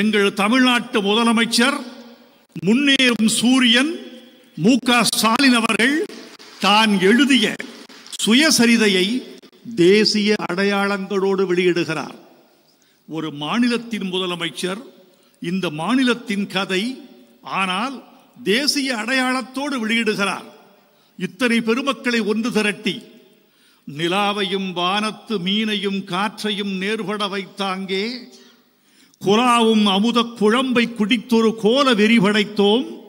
எங்கள் தமிழ்நாட்டு முதலமைச்சர் முன்னேறும் சூரியன் மு க ஸ்டாலின் அவர்கள் தான் எழுதிய சுயசரிதையை தேசிய அடையாளங்களோடு வெளியிடுகிறார். ஒரு மாநிலத்தின் முதலமைச்சர் இந்த மாநிலத்தின் கதை ஆனால் தேசிய அடையாளத்தோடு வெளியிடுகிறார். இத்தனை பெருமக்களை ஒன்று திரட்டி நிலாவையும் வானத்து மீனையும் காற்றையும் நேர்பட வைத்தாங்கே குலாவும் அமுதக் குழம்பை குடித்தொரு கோல வெறி படைத்தோம்.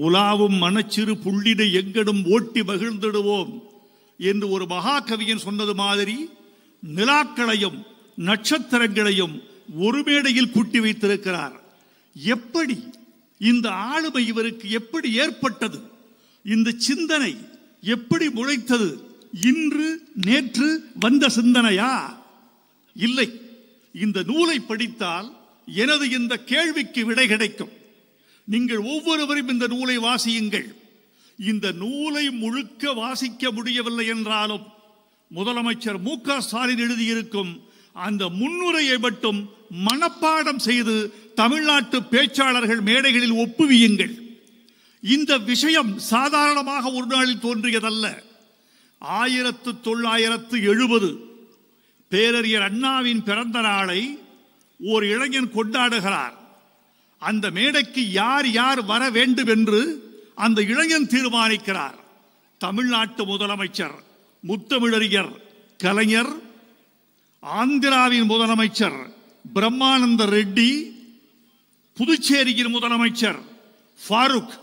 உலாவும் மனச்சிறு புள்ளினை எங்கடும் ஓட்டி மகிழ்ந்திடுவோம் என்று ஒரு மகாகவியன் சொன்னது மாதிரி நிலாக்களையும் நட்சத்திரங்களையும் ஒரு மேடையில் கூட்டி வைத்திருக்கிறார். எப்படி? இந்த ஆளுமை இவருக்கு எப்படி ஏற்பட்டது? இந்த சிந்தனை எப்படி முளைத்தது? இன்று நேற்று வந்த சிந்தனையா? இல்லை. இந்த நூலை படித்தால் எனது இந்த கேள்விக்கு விடை கிடைக்கும். நீங்கள் ஒவ்வொருவரும் இந்த நூலை வாசியுங்கள். இந்த நூலை முழுக்க வாசிக்க முடியவில்லை என்றாலும் முதலமைச்சர் மு க ஸ்டாலின் எழுதியிருக்கும் அந்த முன்னுரையை மட்டும் மனப்பாடம் செய்து தமிழ்நாட்டு பேச்சாளர்கள் மேடைகளில் ஒப்புவியுங்கள். இந்த விஷயம் சாதாரணமாக ஒரு நாளில் தோன்றியதல்ல. ஆயிரத்து தொள்ளாயிரத்து எழுபது பேரறிஞர் அண்ணாவின் பிறந்த நாளை ஒரு இளைஞன் கொண்டாடுகிறார். அந்த மேடைக்கு யார் யார் வர வேண்டும் என்று அந்த இளைஞன் தீர்மானிக்கிறார். தமிழ்நாட்டு முதலமைச்சர் முத்தமிழறிஞர் கலைஞர் ஆந்திராவின் முதலமைச்சர் பிரம்மானந்த ரெட்டி புதுச்சேரியின் முதலமைச்சர் ஃபாரூக்.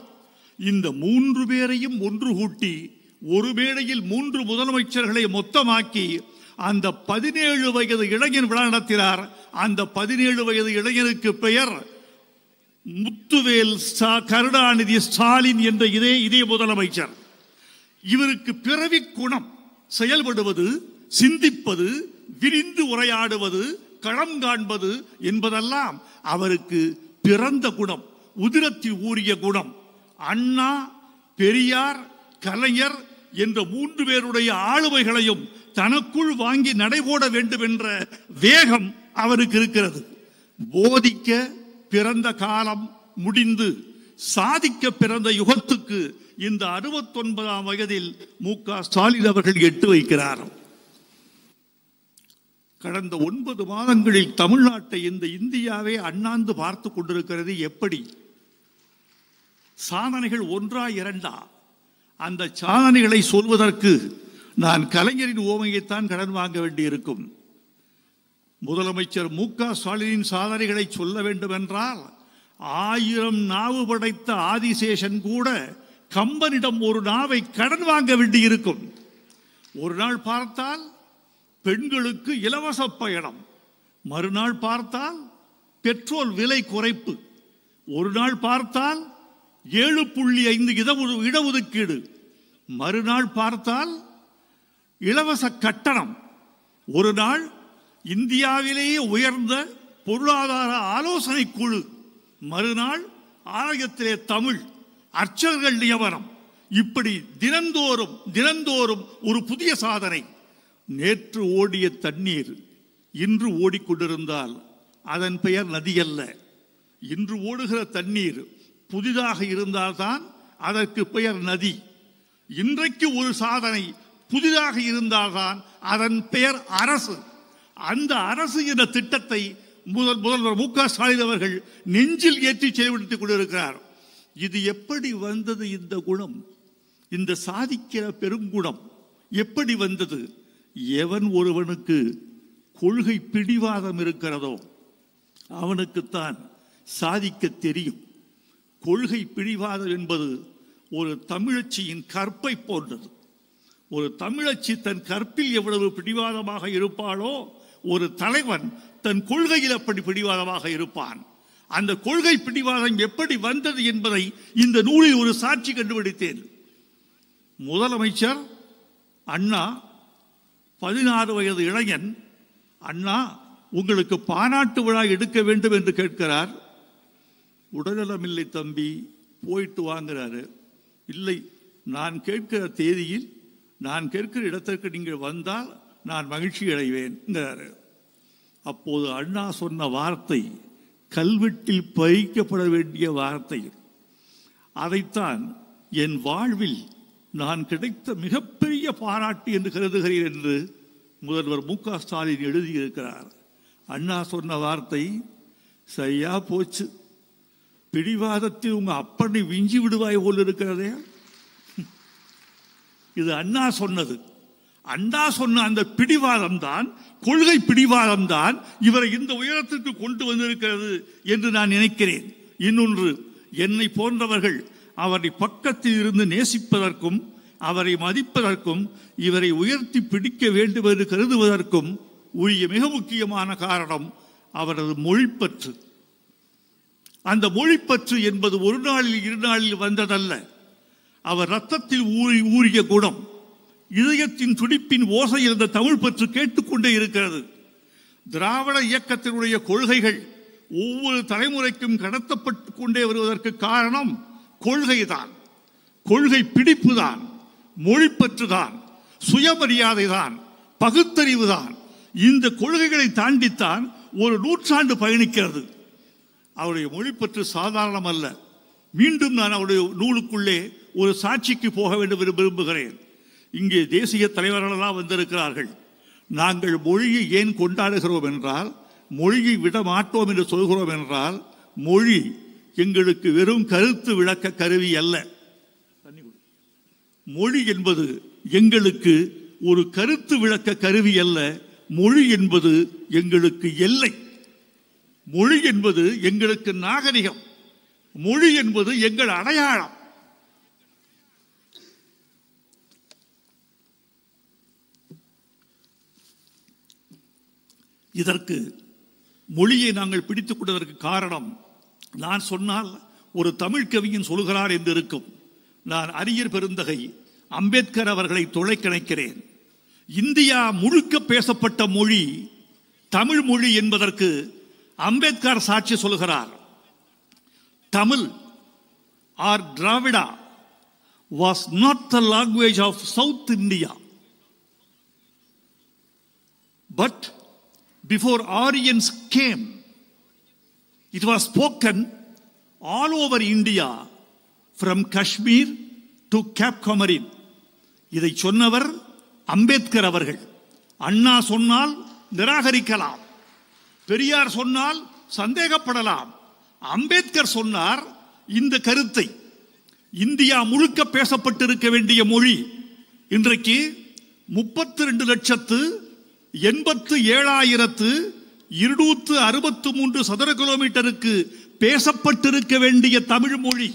இந்த மூன்று பேரையும் ஒன்று கூட்டி ஒரு மேடையில் மூன்று முதலமைச்சர்களை மொத்தமாக்கி அந்த பதினேழு வயது இளைஞன் விழா நடத்தினார். அந்த பதினேழு வயது இளைஞனுக்கு பெயர் முத்துவேல் கருணாநிதி ஸ்டாலின் என்ற இதே இதே முதலமைச்சர். இவருக்கு பிறவி குணம் செயல்படுவது சிந்திப்பது விரிந்து உரையாடுவது களம் காண்பது என்பதெல்லாம் அவருக்கு பிறந்த குணம் உதிரத்தி ஊறிய குணம். அண்ணா பெரியார் கலைஞர் என்ற மூன்று பேருடைய ஆளுமைகளையும் தனக்குள் வாங்கி நடைபோட வேண்டும் என்ற வேகம் அவருக்கு இருக்கிறது. போதிக்க பிறந்த காலம் முடிந்து சாதிக்க பிறந்த யுகத்துக்கு இந்த அறுபத்தொன்பதாம் வயதில் மு க ஸ்டாலின் அவர்கள் எட்டு வைக்கிறார் கடந்த ஒன்பது மாதங்களில் தமிழ்நாட்டை இந்த இந்தியாவை அண்ணாந்து பார்த்து கொண்டிருக்கிறது. எப்படி? சாதனைகள் ஒன்றா இரண்டா? அந்த சாதனைகளை சொல்வதற்கு நான் கலைஞரின் ஓமையைத்தான் கடன் வாங்க வேண்டியிருக்கும். முதலமைச்சர் மு க ஸ்டாலினின் சாதனைகளை சொல்ல வேண்டும் என்றால் ஆயிரம் நாவு படைத்த ஆதிசேஷன் கூட கம்பனிடம் ஒரு நாவை கடன் வாங்க வேண்டியிருக்கும். ஒரு நாள் பார்த்தால் பெண்களுக்கு இலவச பயணம். மறுநாள் பார்த்தால் பெட்ரோல் விலை குறைப்பு. ஒரு நாள் பார்த்தால் ஏழு புள்ளி ஐந்து இடஒதுக்கீடு. மறுநாள் பார்த்தால் இலவச கட்டணம். ஒரு நாள் இந்தியாவிலேயே உயர்ந்த பொருளாதார ஆலோசனை குழு மறுநாள் ஆலயத்திலே தமிழ் அர்ச்சகர்கள் நியமனம். இப்படி தினந்தோறும் தினந்தோறும் ஒரு புதிய சாதனை. நேற்று ஓடிய தண்ணீர் இன்று ஓடிக்கொண்டிருந்தால் அதன் பெயர் நதி அல்ல. இன்று ஓடுகிற தண்ணீர் புதிதாக இருந்தால்தான் அதற்கு பெயர் நதி. இன்றைக்கு ஒரு சாதனை புதிதாக இருந்தால்தான் அதன் பெயர் அரசு. அந்த அரசு என்ற திட்டத்தை முதல் முதல்வர் மு க ஸ்டாலின் அவர்கள் நெஞ்சில் ஏற்றி செயல்படுத்திக் கொண்டிருக்கிறார். இது எப்படி வந்தது இந்த குணம்? இந்த சாதிக்கிற பெருங்குணம் எப்படி வந்தது? எவன் ஒருவனுக்கு கொள்கை பிடிவாதம் இருக்கிறதோ அவனுக்குத்தான் சாதிக்க தெரியும். கொள்கை பிடிவாதம் என்பது ஒரு தமிழச்சியின் கற்பை போன்றது. ஒரு தமிழச்சி தன் கற்பில் எவ்வளவு பிடிவாதமாக இருப்பாளோ ஒரு தலைவன் தன் கொள்கையில் அப்படி பிடிவாதமாக இருப்பான். அந்த கொள்கை பிடிவாதம் எப்படி வந்தது என்பதை இந்த நூலில் ஒரு சாட்சி கண்டுபிடித்தேன். முதலமைச்சர் அண்ணா பதினாறு வயது இளைஞன் அண்ணா உங்களுக்கு பாராட்டு விழா எடுக்க வேண்டும் என்று கேட்கிறார். உடல்நலமில்லை தம்பி போயிட்டு வாங்குறாரு. இல்லை நான் கேட்கிற தேதியில் நான் கேட்கிற இடத்திற்கு நீங்கள் வந்தால் நான் மகிழ்ச்சி அடைவேன் அப்போது அண்ணா சொன்ன வார்த்தை கல்வெட்டில் பறிக்கப்பட வேண்டிய வார்த்தை. அதைத்தான் என் வாழ்வில் நான் கிடைத்த மிகப்பெரிய பாராட்டு என்று கருதுகிறேன் என்று முதல்வர் மு க ஸ்டாலின் எழுதியிருக்கிறார். அண்ணா சொன்ன வார்த்தை சரியா போச்சு. பிடிவாதத்தில் உங்க அப்பனை விஞ்சி விடுவாய் போல் இருக்கிறதே. இது அண்ணா சொன்னது. அண்டா சொன்ன அந்த பிடிவாதம் தான் கொள்கை பிடிவாதம் தான் இவரை இந்த உயரத்திற்கு கொண்டு வந்திருக்கிறது என்று நான் நினைக்கிறேன். இன்னொன்று என்னை போன்றவர்கள் அவரை பக்கத்தில் இருந்து நேசிப்பதற்கும் அவரை மதிப்பதற்கும் இவரை உயர்த்தி பிடிக்க வேண்டும் என்று கருதுவதற்கும் உரிய மிக முக்கியமான காரணம் அவரது மொழிப்பற்று. அந்த மொழிப்பற்று என்பது ஒரு நாளில் இரு நாளில் வந்ததல்ல. அவர் ரத்தத்தில் ஊறி ஊறிய குணம். இதயத்தின் துடிப்பின் ஓசையில் இந்த தமிழ் பற்று கேட்டுக்கொண்டே இருக்கிறது. திராவிட இயக்கத்தினுடைய கொள்கைகள் ஒவ்வொரு தலைமுறைக்கும் கடத்தப்பட்டு கொண்டே வருவதற்கு காரணம் கொள்கைதான். கொள்கை பிடிப்புதான் மொழிப்பற்றுதான் சுயமரியாதை தான் பகுத்தறிவு தான் இந்த கொள்கைகளை தாண்டித்தான் ஒரு நூற்றாண்டு பயணிக்கிறது. அவருடைய மொழிப்பற்று சாதாரணம் அல்ல மீண்டும் நான் அவருடைய நூலுக்குள்ளே ஒரு சாட்சிக்கு போக வேண்டும் என்று விரும்புகிறேன். இங்கே தேசிய தலைவர்களெல்லாம் வந்திருக்கிறார்கள். நாங்கள் மொழியை ஏன் கொண்டாடுகிறோம் என்றால் மொழியை விட மாட்டோம் என்று சொல்கிறோம் என்றால் மொழி எங்களுக்கு வெறும் கருத்து விளக்க கருவி அல்ல. மொழி என்பது எங்களுக்கு ஒரு கருத்து விளக்க கருவி அல்ல. மொழி என்பது எங்களுக்கு எல்லை. மொழி என்பது எங்களுக்கு நாகரிகம். மொழி என்பது எங்கள் அடையாளம். இதற்கு மொழியை நாங்கள் பிடித்துக் கொண்டதற்கு காரணம் நான் சொன்னால் ஒரு தமிழ் கவிஞன் சொல்கிறார் என்று இருக்கும் நான் அரியர் பெருந்தகை அம்பேத்கர் அவர்களை தொலைக்கணைக்கிறேன். இந்தியா முழுக்க பேசப்பட்ட மொழி தமிழ் மொழி என்பதற்கு அம்பேத்கர் சாட்சி சொல்கிறார். Tamil or Dravida was not the language of South India but before Aryans came, it was spoken all over India from Kashmir to cape Comorin. இதை சொன்னவர் அம்பேத்கர் அவர்கள். அண்ணா சொன்னால் நிராகரிக்கலாம். பெரியார் சொன்னால் சந்தேகப்படலாம். அம்பேத்கர் சொன்னார் இந்த கருத்தை. இந்தியா முழுக்க பேசப்பட்டிருக்க வேண்டிய மொழி. இன்றைக்கு முப்பத்தி ரெண்டு லட்சத்து எண்பத்து ஏழாயிரத்து இருநூற்று அறுபத்து மூன்று சதுர கிலோமீட்டருக்கு பேசப்பட்டிருக்க வேண்டிய தமிழ் மொழி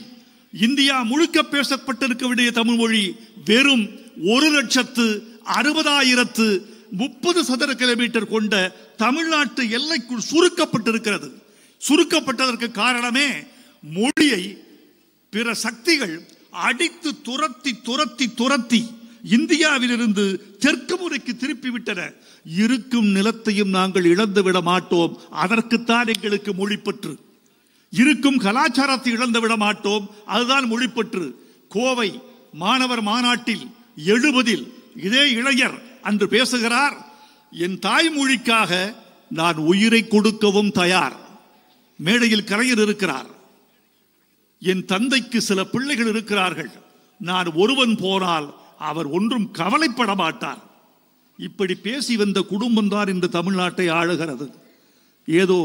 இந்தியா முழுக்க பேசப்பட்டிருக்க வேண்டிய தமிழ் மொழி வெறும் ஒரு லட்சத்து அறுபதாயிரத்து முப்பது சதுர கிலோமீட்டர் கொண்ட தமிழ்நாட்டு எல்லைக்குள் சுருக்கப்பட்டிருக்கிறது. சுருக்கப்பட்டதற்கு காரணமே மொழியை பிற சக்திகள் அடித்து துரத்தி துரத்தி துரத்தி இந்தியாவிலிருந்து தெற்கு முறைக்கு திருப்பிவிட்டன. இருக்கும் நிலத்தையும் நாங்கள் இழந்து விட மாட்டோம். அதற்குத்தான் எங்களுக்கு மொழிப்பற்று. இருக்கும் கலாச்சாரத்தை இழந்து விட மாட்டோம். அதுதான் மொழிப்பற்று. கோவை மாணவர் மாநாட்டில் எழுபதில் இதே இளைஞர் அன்று பேசுகிறார் என் தாய்மொழிக்காக நான் உயிரை கொடுக்கவும் தயார். மேடையில் கலைஞர் இருக்கிறார். என் தந்தைக்கு சில பிள்ளைகள் இருக்கிறார்கள். நான் ஒருவன் போனால் அவர் ஒன்றும் கவலைப்பட மாட்டார் இப்படி பேசி வந்த குடும்பம் தான் இன்று தமிழ்நாட்டை ஆளுகிறது. ஏதோ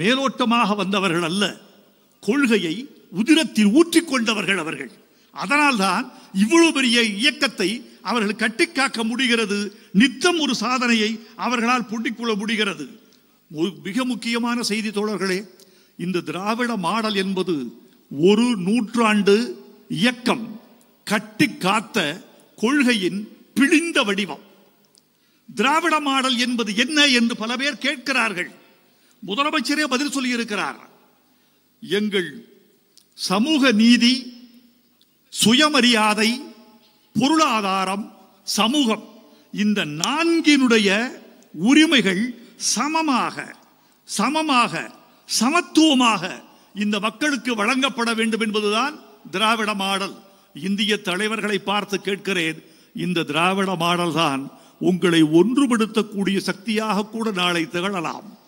மேலோட்டமாக வந்தவர்கள் அல்ல கொள்கையை உதிரத்தில் ஊற்றிக்கொண்டவர்கள் அவர்கள். அதனால்தான் இவ்வளவு பெரிய இயக்கத்தை அவர்கள் கட்டிக்காக்க முடிகிறது நித்தம் ஒரு சாதனையை அவர்களால் புண்டிக்கொள்ள முடிகிறது. ஒரு மிக முக்கியமான செய்தி தோழர்களே இந்த திராவிட மாடல் என்பது ஒரு நூற்றாண்டு இயக்கம் கட்டி காத்த கொள்கையின் பிழிந்த வடிவம். திராவிட மாடல் என்பது என்ன என்று பல பேர் கேட்கிறார்கள். முதலமைச்சரே பதில் சொல்லியிருக்கிறார். எங்கள் சமூக நீதி சுயமரியாதை பொருளாதாரம் சமூகம் இந்த நான்கினுடைய உரிமைகள் சமமாக சமமாக சமத்துவமாக இந்த மக்களுக்கு வழங்கப்பட வேண்டும் என்பதுதான் திராவிட மாடல். இந்திய தலைவர்களை பார்த்து கேட்கிறேன் இந்த திராவிட மாடல் தான் உங்களை ஒன்றுபடுத்தக்கூடிய சக்தியாக கூட நாளை திகழலாம்.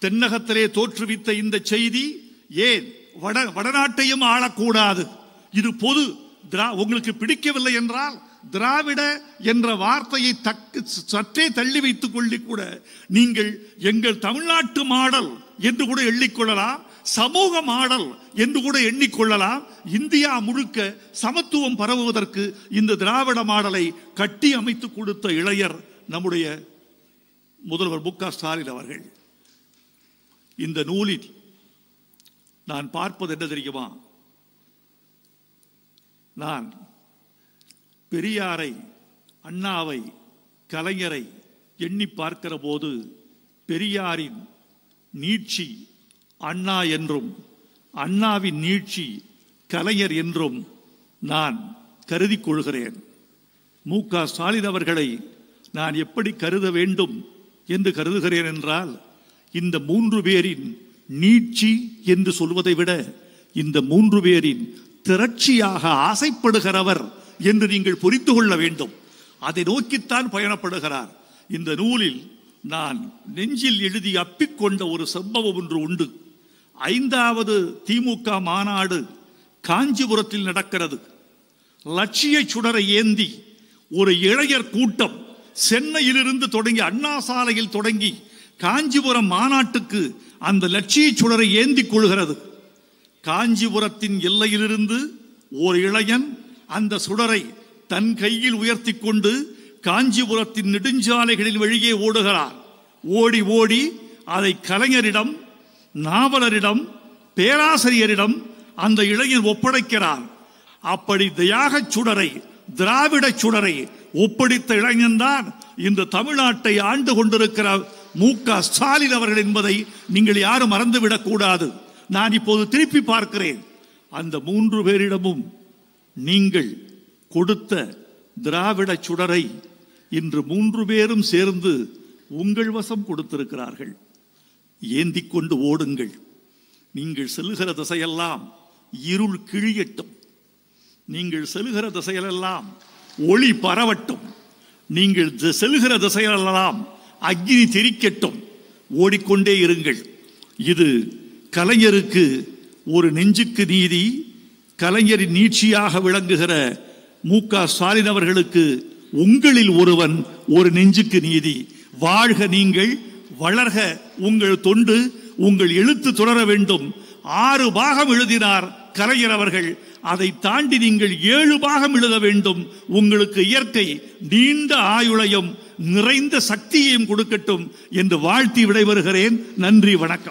தென்னகத்திலே தோற்றுவித்த இந்த செய்தி ஏன் வட வடநாட்டையும் ஆளக்கூடாது? இது பொது திரா- உங்களுக்கு பிடிக்கவில்லை என்றால் திராவிட என்ற வார்த்தையை தக்கு சற்றே தள்ளி வைத்துக் கொள்ளி கூட நீங்கள் எங்கள் தமிழ்நாட்டு மாடல் என்று கூட எள்ளிக்கொள்ளலாம் சமூக மாடல் என்று கூட எண்ணிக்கொள்ளலாம். இந்தியா முழுக்க சமத்துவம் பரவுவதற்கு இந்த திராவிட மாடலை கட்டி அமைத்து கொடுத்த இளையர் நம்முடைய முதல்வர் மு க ஸ்டாலின் அவர்கள். இந்த நூலில் நான் பார்ப்பது என்ன தெரியுமா? நான் பெரியாரை அண்ணாவை கலைஞரை எண்ணி பார்க்கிற போது பெரியாரின் நீட்சி அண்ணா என்றும் அண்ணாவின் நீட்சி கலைஞர் என்றும் நான் கருதி கொள்கிறேன். மு. க. ஸ்டாலின் அவர்களை நான் எப்படி கருத வேண்டும் என்று கருதுகிறேன் என்றால் இந்த மூன்று பேரின் நீட்சி என்று சொல்வதை விட இந்த மூன்று பேரின் திரட்சியாக ஆசைப்படுகிறவர் என்று நீங்கள் புரிந்து கொள்ள வேண்டும். அதை நோக்கித்தான் பயணப்படுகிறார். இந்த நூலில் நான் நெஞ்சில் எழுதி அப்பிக்கொண்ட ஒரு சம்பவம் ஒன்று உண்டு. ஐந்தாவது திமுக மாநாடு காஞ்சிபுரத்தில் நடக்கிறது. லட்சிய சுடரை ஏந்தி ஒரு இளைஞர் கூட்டம் சென்னையிலிருந்து தொடங்கி அண்ணா சாலையில் தொடங்கி காஞ்சிபுரம் மாநாட்டுக்கு அந்த லட்சிய சுடரை ஏந்தி கொள்கிறது. காஞ்சிபுரத்தின் எல்லையிலிருந்து ஒரு இளைஞன் அந்த சுடரை தன் கையில் உயர்த்தி கொண்டு காஞ்சிபுரத்தின் நெடுஞ்சாலைகளில் வழியே ஓடுகிறார். ஓடி ஓடி அதை கலைஞரிடம் நாவலரிடம் பேராசிரியரிடம் அந்த இளைஞர் ஒப்படைக்கிறார். அப்படி தியாகச் சுடரை திராவிட சுடரை ஒப்படைத்த இளைஞன்தான் இந்த தமிழ்நாட்டை ஆண்டு கொண்டிருக்கிற மு க ஸ்டாலின் அவர்கள் என்பதை நீங்கள் யாரும் மறந்துவிடக் கூடாது. நான் இப்போது திருப்பி பார்க்கிறேன். அந்த மூன்று பேரிடமும் நீங்கள் கொடுத்த திராவிட சுடரை இன்று மூன்று பேரும் சேர்ந்து உங்கள் வசம் கொடுத்திருக்கிறார்கள். ஏந்திக் கொண்டு ஓடுங்கள். நீங்கள் செல்கிற திசையெல்லாம் இருள் கிழியட்டும். நீங்கள் செல்கிற திசையிலெல்லாம் ஒளி பரவட்டும். நீங்கள் தி- செல்கிற திசையிலெல்லாம் அக்னி தெரிக்கட்டும் ஓடிக்கொண்டே இருங்கள். இது கலைஞருக்கு ஒரு நெஞ்சுக்கு நீதி கலைஞரின் நீட்சியாக விளங்குகிற மு. க. ஸ்டாலின் அவர்களுக்கு உங்களில் ஒருவன் ஒரு நெஞ்சுக்கு நீதி. வாழ்க நீங்கள் வளர்க உங்கள் தொண்டு உங்கள் எழுத்து தொடர வேண்டும். ஆறு பாகம் எழுதினார் கலைஞர் அவர்கள். அதை தாண்டி நீங்கள் ஏழு பாகம் எழுத வேண்டும். உங்களுக்கு இயற்கை நீண்ட ஆயுளையும் நிறைந்த சக்தியையும் கொடுக்கட்டும் என்று வாழ்த்தி விடைபெறுகிறேன். நன்றி வணக்கம்.